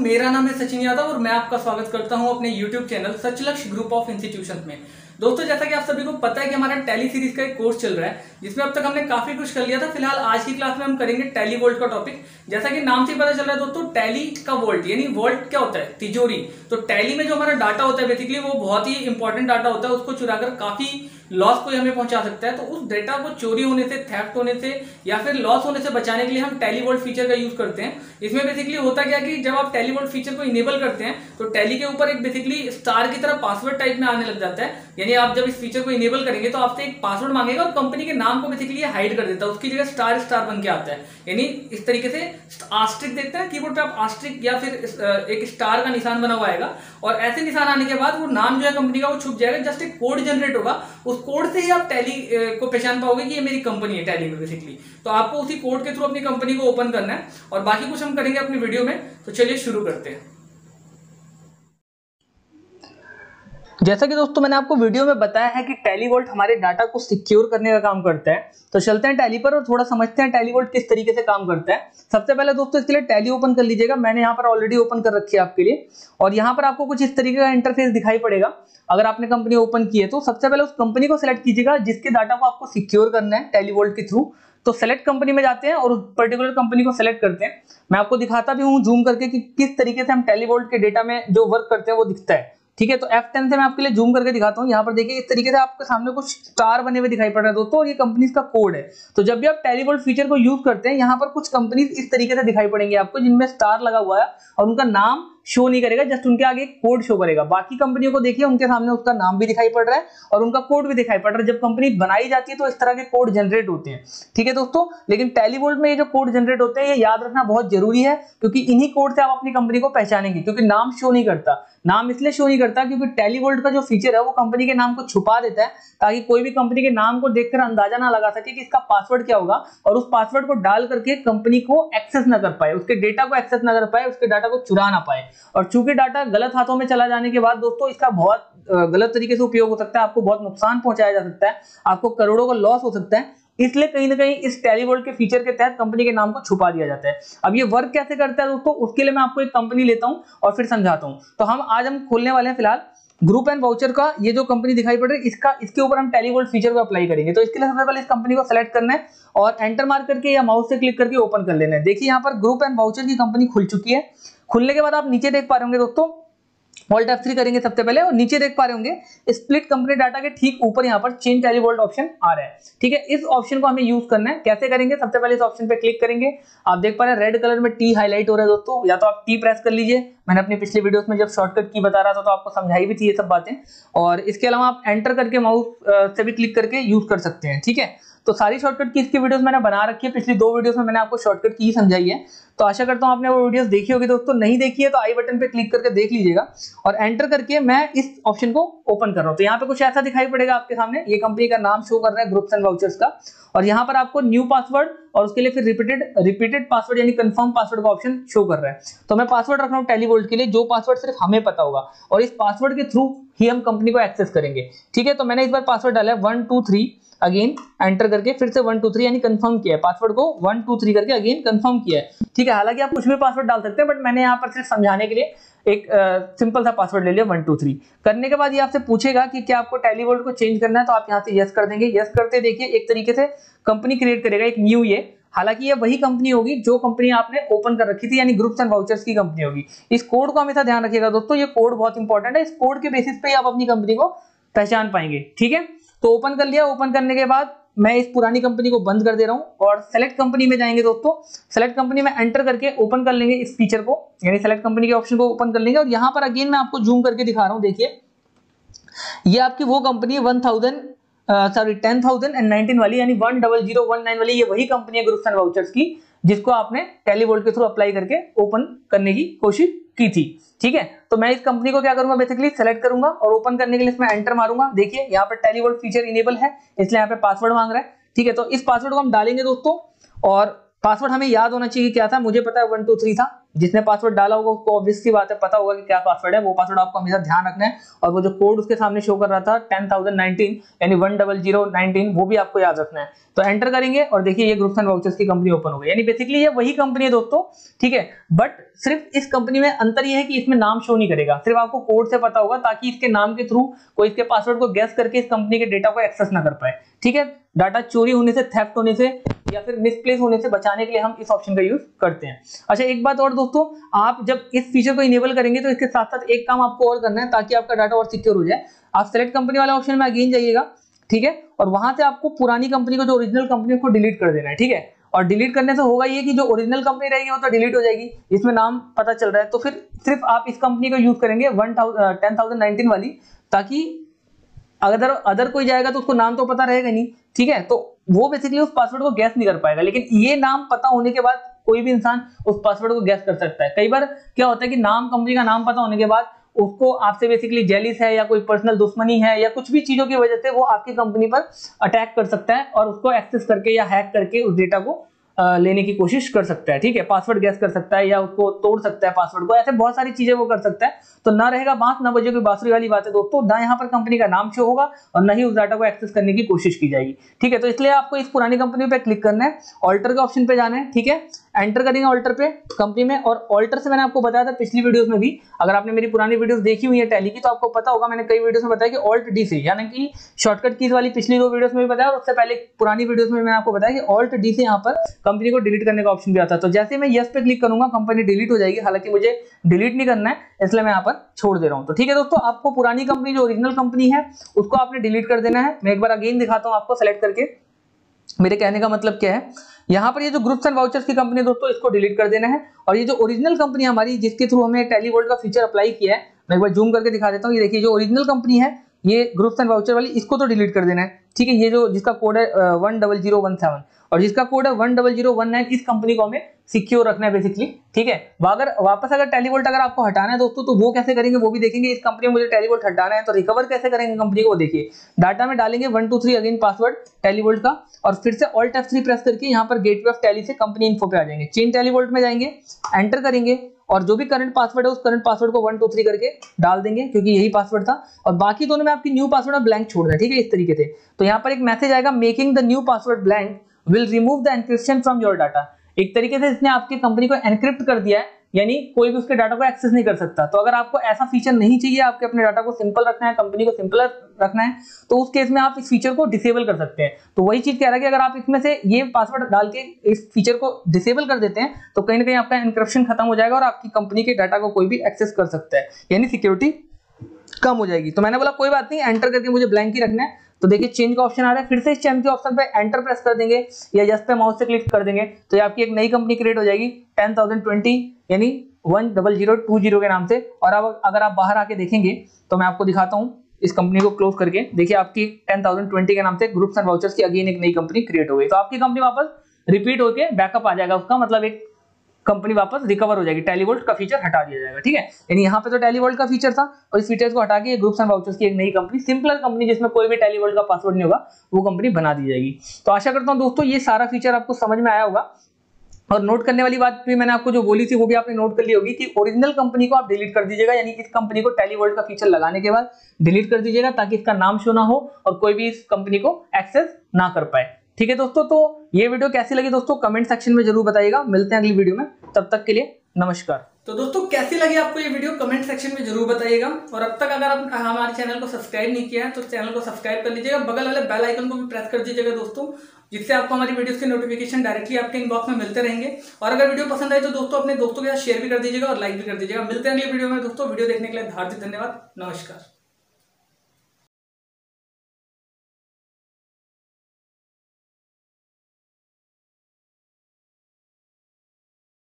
मेरा नाम है सचिन यादव और मैं आपका स्वागत करता हूँ अपने YouTube चैनल सच लक्ष्य ग्रुप ऑफ़ इंस्टीट्यूशन में। दोस्तों, जैसा कि आप सभी को पता है कि हमारा टैली सीरीज़ का एक कोर्स चल रहा है, जिसमें अब तक हमने काफ़ी कुछ कर लिया था। फ़िलहाल आज की क्लास में हम करेंगे टैली वोल्ट का टॉपिक जैसा कि नाम से पता चल रहा है दोस्तों टैली का वोल्ट यानी वोल्ट क्या होता है? तिजोरी। तो टैली में जो हमारा डाटा होता है बेसिकली वो बहुत ही इंपॉर्टेंट डाटा होता है, उसको चुराकर काफ़ी लॉस कोई हमें पहुँचा सकता है तो उस डेटा को चोरी होने से थेफ्ट होने से, या फिर लॉस होने से बचाने के लिए हम टेलीवोल्ट फीचर का यूज़ करते हैं। इसमें बेसिकली होता क्या कि जब आप टेलीवोल्ट फीचर को इनेबल करते हैं तो टैली के ऊपर एक बेसिकली स्टार की तरह पासवर्ड टाइप में आने लग जाता है। यानी आप जब इस फीचर को इनेबल करेंगे तो आपसे एक पासवर्ड मांगेगा और कंपनी के नाम को बेसिकली हाइड कर देता है। उसकी जगह स्टार स्टार बन के आता है। यानी इस तरीके से आस्ट्रिक देखते हैं कीबोर्ड पे आप आस्ट्रिक या फिर एक स्टार का निशान बना हुआ आएगा। और ऐसे निशान आने के बाद वो नाम जो है कंपनी का वो छुप जाएगा जस्ट एक कोड जनरेट होगा। उस कोड से ही आप टैली को पहचान पाओगे कि ये मेरी कंपनी है टैली में बेसिकली तो आपको उसी कोड के थ्रू अपनी कंपनी को ओपन करना है और बाकी कुछ हम करेंगे अपनी वीडियो में. तो चलिए शुरू करते हैं. जैसा कि दोस्तों मैंने आपको वीडियो में बताया है कि टेलीवोल्ट हमारे डाटा को सिक्योर करने का काम करता है। तो चलते हैं टैली पर और थोड़ा समझते हैं टेलीवोल्ट किस तरीके से काम करता है। सबसे पहले दोस्तों इसके लिए टैली ओपन कर लीजिएगा। मैंने यहाँ पर ऑलरेडी ओपन कर रखी है आपके लिए। और यहाँ पर आपको कुछ इस तरीके का इंटरफेस दिखाई पड़ेगा। अगर आपने कंपनी ओपन की है तो सबसे पहले उस कंपनी को सिलेक्ट कीजिएगा जिसके डाटा को आपको सिक्योर करना है टेलीवोल्ट के थ्रू तो सेलेक्ट कंपनी में जाते हैं और उस पर्टिकुलर कंपनी को सेलेक्ट करते हैं। मैं आपको दिखाता भी हूँ जूम करके कि किस तरीके से हम टेलीवोल्ट के डेटा में जो वर्क करते हैं वो दिखता है। ठीक है तो F10 से मैं आपके लिए जूम करके दिखाता हूँ। यहाँ पर देखिए, इस तरीके से आपके सामने कुछ स्टार बने हुए दिखाई पड़ रहे हैं दोस्तों, और ये कंपनीज़ का कोड है। तो जब भी आप टेलीवोल्ट फीचर को यूज़ करते हैं, यहाँ पर कुछ कंपनी इस तरीके से दिखाई पड़ेंगे आपको, जिनमें स्टार लगा हुआ है, और उनका नाम शो नहीं करेगा जस्ट उनके आगे कोड शो करेगा। बाकी कंपनियों को देखिए, उनके सामने उसका नाम भी दिखाई पड़ रहा है, और उनका कोड भी दिखाई पड़ रहा है। जब कंपनी बनाई जाती है तो इस तरह के कोड जनरेट होते हैं। ठीक है दोस्तों, लेकिन टेलीवोल्ट में ये जो कोड जनरेट होते हैं, ये याद रखना बहुत ज़रूरी है, क्योंकि इन्हीं कोड से आप अपनी कंपनी को पहचानेंगे, क्योंकि नाम शो नहीं करता। नाम इसलिए शो नहीं करता क्योंकि टेलीवोल्ट का जो फीचर है, वो कंपनी के नाम को छुपा देता है, ताकि कोई भी कंपनी के नाम को देखकर अंदाज़ा ना लगा सके कि इसका पासवर्ड क्या होगा और उस पासवर्ड को डाल करके कंपनी को एक्सेस ना कर पाए, उसके डेटा को एक्सेस ना कर पाए, उसके डाटा को चुरा ना पाए। और चूँकि डाटा गलत हाथों में चला जाने के बाद दोस्तों, इसका बहुत गलत तरीके से उपयोग हो सकता है, आपको बहुत नुकसान पहुँचाया जा सकता है, आपको करोड़ों का लॉस हो सकता है इसलिए कहीं ना कहीं इस टेलीवोल्ट के फीचर के तहत कंपनी के नाम को छुपा दिया जाता है। अब ये वर्क कैसे करता है दोस्तों? उसके लिए मैं आपको एक कंपनी लेता हूँ और फिर समझाता हूँ। तो हम आज हम खोलने वाले हैं फ़िलहाल ग्रुप एंड वाउचर का। ये जो कंपनी दिखाई पड़ रही है, इसका, इसके ऊपर हम टेलीवोल्ट फीचर को अप्लाई करेंगे। तो इसके लिए सबसे पहले इस कंपनी को सेलेक्ट करना है और एंटर मार्क करके या माउस से क्लिक करके ओपन कर लेना है। देखिए, यहाँ पर ग्रुप एंड वाउचर की कंपनी खुल चुकी है। खुलने के बाद आप नीचे देख पा रहे होंगे दोस्तों वोल्ट एफ़ थ्री करेंगे सबसे पहले और नीचे देख पा रहे होंगे स्प्लिट कंपनी डाटा के ठीक ऊपर यहाँ पर चेंज टेलीवोल्ट ऑप्शन आ रहा है। ठीक है, इस ऑप्शन को हमें यूज़ करना है। कैसे करेंगे? सबसे पहले इस ऑप्शन पे क्लिक करेंगे। आप देख पा रहे हैं रेड कलर में टी हाईलाइट हो रहा है दोस्तों। या तो आप टी प्रेस कर लीजिए। मैंने अपनी पिछली वीडियोस में जब शॉर्टकट की बता रहा था तो आपको समझाई भी थी ये सब बातें। और इसके अलावा आप एंटर करके माउस से भी क्लिक करके यूज़ कर सकते हैं। ठीक है? तो सारी शॉर्टकट की इसकी वीडियोस मैंने बना रखी है, पिछली दो वीडियोस में मैंने आपको शॉर्टकट की समझाई है। तो आशा करता हूँ आपने वो वीडियोस देखी होगी, दोस्तों। नहीं देखी है तो आई बटन पे क्लिक करके देख लीजिएगा और एंटर करके मैं इस ऑप्शन को ओपन कर रहा हूँ। तो यहाँ पे कुछ ऐसा दिखाई पड़ेगा आपके सामने। ये कंपनी का नाम शो कर रहा है ग्रुप्स एंड वाउचर्स का। और यहाँ पर आपको न्यू पासवर्ड और उसके लिए फिर रिपीटेड रिपीटेड पासवर्ड यानी कंफर्म पासवर्ड का ऑप्शन शो कर रहा है। तो मैं पासवर्ड रख रहा हूँ टेलीवोल्ट के लिए, जो पासवर्ड सिर्फ़ हमें पता होगा। और इस पासवर्ड के थ्रू ही हम कंपनी को एक्सेस करेंगे। ठीक है तो मैंने इस बार पासवर्ड डाला है one two three again enter करके फिर से वन टू थ्री यानी कंफर्म किया है। पासवर्ड को वन टू थ्री करके अगेन कंफर्म किया है। ठीक है, हालाँकि आप कुछ भी पासवर्ड डाल सकते हैं बट मैंने यहाँ पर सिर्फ़ समझाने के लिए एक सिंपल सा पासवर्ड ले लिया वन टू थ्री करने के बाद ये आपसे पूछेगा कि क्या आपको टेलीवोल्ट को चेंज करना है तो आप यहाँ से यस कर देंगे। यस करते देखिए, एक तरीके से कंपनी क्रिएट करेगा, एक न्यू ये। हालाँकि ये वही कंपनी होगी जो कंपनी आपने ओपन कर रखी थी, यानी ग्रुप्स एंड वाउचर्स की कंपनी होगी। इस कोड को हमेशा ध्यान रखिएगा दोस्तों, ये कोड बहुत इंपॉर्टेंट है। इस कोड के बेसिस पे ही आप अपनी कंपनी को पहचान पाएँगे, ठीक है? तो ओपन कर लिया ओपन करने के बाद मैं इस पुरानी कंपनी को बंद कर दे रहा हूँ और सेलेक्ट कंपनी में जाएँगे दोस्तों सेलेक्ट कंपनी में एंटर करके ओपन कर लेंगे इस फीचर को, यानी सेलेक्ट कंपनी के ऑप्शन को ओपन कर लेंगे। और यहाँ पर अगेन मैं आपको जूम करके दिखा रहा हूँ, देखिए। ये आपकी वो कंपनी है one thousand sorry ten thousand and nineteen वाली, यानी one double zero one nine वाली, ये वही कंपनी है ग्रुप्स एंड वाउचर्स की, जिसको आपने टेलीवोल्ट के थ्रू अप्लाई करके ओपन करने की कोशिश की थी, ठीक है? तो मैं इस कंपनी को क्या करूँगा बेसिकली सेलेक्ट करूँगा और ओपन करने के लिए इसमें एंटर मारूँगा। देखिए, यहाँ पर टेलीवर्ड फीचर इनेबल है, इसलिए यहाँ पे पासवर्ड मांग रहा है, ठीक है? तो इस पासवर्ड को हम डालेंगे दोस्तों, और पासवर्ड हमें याद होना चाहिए क्या था? मुझे पता है वन टू थ्री था। जिसने पासवर्ड डाला होगा, उसको ऑब्वियस सी बात है, पता होगा कि क्या पासवर्ड है। वो पासवर्ड आपको हमेशा ध्यान रखना है। और वो जो कोड उसके सामने शो कर रहा था टेन थाउज़ेंड यानी वन डबल ज़ीरो नाइनटीन वो भी आपको याद रखना है। तो एंटर करेंगे और देखिए ये ग्रुप्स एंड वाउचर्स की कंपनी ओपन हो गई। यानी बेसिकली ये वही कंपनी है दोस्तों, ठीक है? बट सिर्फ़ इस कंपनी में अंतर ये है कि इसमें नाम शो नहीं करेगा। सिर्फ़ आपको कोड से पता होगा, ताकि इसके नाम के थ्रू कोई इसके पासवर्ड को गैस करके इस कंपनी के डेटा को एक्सेस ना कर पाए। ठीक है? डाटा चोरी होने से थेफ्ट होने से या फिर मिसप्लेस होने से बचाने के लिए हम इस ऑप्शन का यूज़ करते हैं। अच्छा एक बात और दोस्तों, आप जब इस फीचर को इनेबल करेंगे तो इसके साथ साथ एक काम आपको और करना है, ताकि आपका डाटा और सिक्योर हो जाए। आप सेलेक्ट कंपनी वाले ऑप्शन में अगेन जाइएगा, ठीक है? और वहाँ से आपको पुरानी कंपनी को, जो ओरिजिनल कंपनी को डिलीट कर देना है, ठीक है? और डिलीट करने से होगा ये कि जो ओरिजिनल कंपनी रहेगी, वो तो डिलीट हो जाएगी इसमें नाम पता चल रहा है। तो फिर सिर्फ़ आप इस कंपनी का यूज़ करेंगे वन टेन थाउज़ेंड नाइनटीन वाली, ताकि अगर अदर कोई जाएगा तो उसको नाम तो पता रहेगा नहीं, ठीक है? तो वो बेसिकली उस पासवर्ड को गैस नहीं कर पाएगा, लेकिन ये नाम पता होने के बाद कोई भी इंसान उस पासवर्ड को गैस कर सकता है। कई बार क्या होता है कि नाम कंपनी का नाम पता होने के बाद उसको आपसे बेसिकली जेलिस है या कोई पर्सनल दुश्मनी है या कुछ भी चीज़ों की वजह से वो आपकी कंपनी पर अटैक कर सकता है और उसको एक्सेस करके या हैक करके उस डेटा को लेने की कोशिश कर सकता है, ठीक है? पासवर्ड गैस कर सकता है या उसको तोड़ सकता है पासवर्ड को। ऐसे बहुत सारी चीज़ें वो कर सकता है। तो ना रहेगा बाँस, ना बजे कोई बांसुरी वाली बात है दोस्तों। ना यहाँ पर कंपनी का नाम शो होगा और ना ही उस डाटा को एक्सेस करने की कोशिश की जाएगी, ठीक है? तो इसलिए आपको इस पुरानी कंपनी पर क्लिक करना है ऑल्टर के ऑप्शन पे जाना है, ठीक है? एंटर करेंगे ऑल्टर पे कंपनी में, और ऑल्टर से मैंने आपको बताया था पिछली वीडियोस में भी। अगर आपने मेरी पुरानी वीडियोस देखी हुई है टैली की तो आपको पता होगा, मैंने कई वीडियोस में बताया कि ऑल्ट डी से, यानी कि शॉर्टकट कीज वाली पिछली दो वीडियोस में भी बताया, और उससे पहले पुरानी वीडियोस में मैंने आपको बताया कि ऑल्ट डी से यहाँ पर कंपनी को डिलीट करने का ऑप्शन भी आता है। तो जैसे मैं यस पे क्लिक करूँगा कंपनी डिलीट हो जाएगी। हालाँकि मुझे डिलीट नहीं करना है, इसलिए मैं यहाँ पर छोड़ दे रहा हूँ। तो ठीक है दोस्तों, आपको पुरानी कंपनी जो ओरिजिनल कंपनी है, उसको आपने डिलीट कर देना है। मैं एक बार अगेन दिखाता हूँ आपको सेलेक्ट करके। मेरे कहने का मतलब क्या है? यहाँ पर ये जो ग्रुप्स एंड वाउचर्स की कंपनी दोस्तों, इसको डिलीट कर देना है। और ये जो ओरिजिनल कंपनी हमारी, जिसके थ्रू हमें टेलीवर्ल्ड का फीचर अप्लाई किया है, मैं एक बार जूम करके दिखा देता हूँ। ये देखिए जो ओरिजिनल कंपनी है, ये ग्रुप्स एंड वाउचर वाली, इसको तो डिलीट कर देना है। ठीक है, ये जो जिसका कोड है one double zero one seven और जिसका कोड है one double zero one nine इस कंपनी को हमें सिक्योर रखना है बेसिकली ठीक है? अगर वापस अगर टेलीवोल्ट अगर आपको हटाना है दोस्तों तो वो कैसे करेंगे, वो भी देखेंगे। इस कंपनी में मुझे टेलीवोल्ट हटाना है तो रिकवर कैसे करेंगे कंपनी को? देखिए डाटा में डालेंगे one two three again password TallyVault का और फिर से ऑल्ट एफ़ थ्री प्रेस करके यहाँ पर गेट वे ऑफ़ टैली से कंपनी इन्फो पे आ जाएँगे। चेन टेलीवोल्ट में जाएँगे एंटर करेंगे। और जो भी करंट पासवर्ड है, उस करंट पासवर्ड को वन टू थ्री करके डाल देंगे, क्योंकि यही पासवर्ड था। और बाकी दोनों में आपकी न्यू पासवर्ड और ब्लैंक छोड़ना है ठीक है, इस तरीके से। तो यहाँ पर एक मैसेज आएगा making the new password blank will remove the encryption from your data एक तरीके से इसने आपकी कंपनी को एनक्रिप्ट कर दिया है यानी कोई भी उसके डाटा को एक्सेस नहीं कर सकता। तो अगर आपको ऐसा फीचर नहीं चाहिए, आपके अपने डाटा को सिंपल रखना है कंपनी को सिंपल रखना है तो उस केस में आप इस फीचर को डिसेबल कर सकते हैं। तो वही चीज़ कह रहा है कि अगर आप इसमें से ये पासवर्ड डाल के इस फीचर को डिसेबल कर देते हैं तो कहीं ना कहीं आपका एनक्रप्शन खत्म हो जाएगा और आपकी कंपनी के डाटा को कोई भी एक्सेस कर सकता है। यानी सिक्योरिटी कम हो जाएगी। तो मैंने बोला, कोई बात नहीं एंटर करके मुझे ब्लैंक ही रखना है। तो देखिए चेंज का ऑप्शन आ रहा है, फिर से इस चेंज के ऑप्शन पे एंटर प्रेस कर देंगे, या जस्ट पे माउस से क्लिक कर देंगे तो ये आपकी एक नई कंपनी क्रिएट हो जाएगी टेन थाउज़ेंड ट्वेंटी यानी one double zero two zero के नाम से। और अब अगर आप बाहर आके देखेंगे तो मैं आपको दिखाता हूँ इस कंपनी को क्लोज करके। देखिए, आपकी टेन थाउज़ेंड ट्वेंटी के नाम से ग्रुप्स एंड वाउचर्स की अगेन एक नई कंपनी क्रिएट हो गई। तो आपकी कंपनी वापस रिपीट होकर बैकअप आ जाएगा उसका मतलब एक कंपनी वापस रिकवर हो जाएगी। टेलीवोल्ट का फीचर हटा दिया जाएगा, ठीक है? यानी यहाँ पे तो टेलीवोल्ट का फीचर था और इस फीचर को हटा के ग्रुप्स एंड वाउचर्स की एक नई कंपनी सिंपलर कंपनी जिसमें कोई भी टेलीवोल्ट का पासवर्ड नहीं होगा, वो कंपनी बना दी जाएगी। तो आशा करता हूँ दोस्तों ये सारा फीचर आपको समझ में आया होगा। और नोट करने वाली बात भी मैंने आपको जो बोली थी, वो भी आपने नोट कर ली होगी कि ओरिजिनल कंपनी को आप डिलीट कर दीजिएगा, यानी इस कंपनी को टेलीवर्ल्ड का फीचर लगाने के बाद डिलीट कर दीजिएगा ताकि इसका नाम शो ना हो और कोई भी इस कंपनी को एक्सेस ना कर पाए। ठीक है दोस्तों तो ये वीडियो कैसी लगी दोस्तों कमेंट सेक्शन में ज़रूर बताइएगा। मिलते हैं अगली वीडियो में। तब तक के लिए नमस्कार। तो दोस्तों, कैसी लगी आपको ये वीडियो कमेंट सेक्शन में ज़रूर बताइएगा। और अब तक अगर आप हमारे चैनल को सब्सक्राइब नहीं किया है तो चैनल को सब्सक्राइब कर लीजिएगा। बगल वाले बेल आइकन को भी प्रेस कर दीजिएगा दोस्तों, जिससे आपको हमारी वीडियो के नोटिफिकेशन डायरेक्टली आपके इनबॉक्स में मिलते रहेंगे। और अगर वीडियो पसंद आए तो दोस्तों, अपने दोस्तों के साथ शेयर भी कर दीजिएगा और लाइक भी कर दीजिएगा। मिलते हैं अगली वीडियो में। दोस्तों वीडियो देखने के लिए हार्दिक धन्यवाद। नमस्कार।